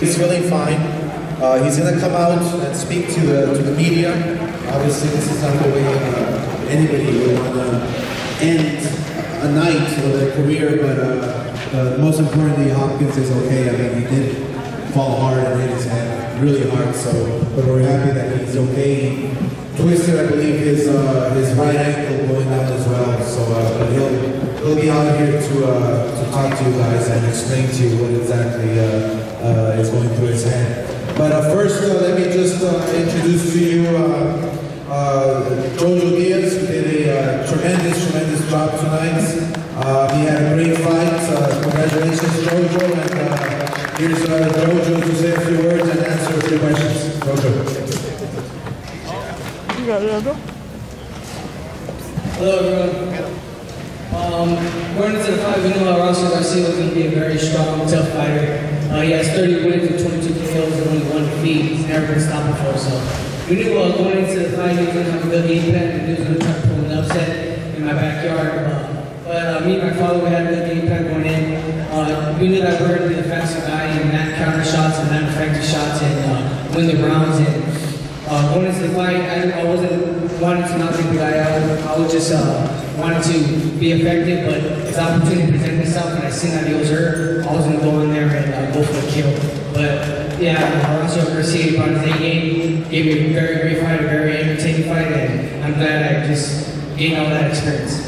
He's feeling fine. Uh, he's gonna come out and speak to the to the media. Obviously, this is not the way uh, anybody would want to end a night or their career. But uh, most importantly, Hopkins is okay. I mean, he did fall hard and hit his head really hard. So, but we're happy that he's okay. Twisted, I believe, his uh, his right ankle going down as well. So, uh, he'll he'll be out here to uh, to talk to you guys and explain to you what exactly uh, uh, is going through his head. But uh, first, uh, let me just introduce to you Jojo Diaz, who did a tremendous, tremendous job tonight. He had a great fight. Congratulations, Jojo. And here's Jojo to say a few words and answer a few questions. Jojo. Hello, everyone. Um, going into the fight, we knew Horacio Garcia was going to be a very strong, tough fighter. Uh, he has 30 wins and 22 KOs and only one defeat. He's never been stopped before, so we knew uh, going into the fight he was going to have a good game plan and he was going to try to pull an upset in my backyard. Uh, but uh, me and my father, we had a good game plan going in. Uh, we knew that we were going to be the faster guy and not counter shots and not effective shots and uh, win the rounds. And into fight, I, I wasn't wanting to not be guy. I, I was just uh, wanted to be effective, but as opportunity presented itself and I seen that he was hurt, I was going to go in there and uh, go for the kill. But yeah, Horacio Garcia brought his A game, gave me a very great fight, a very entertaining fight, and I'm glad I just gained all that experience.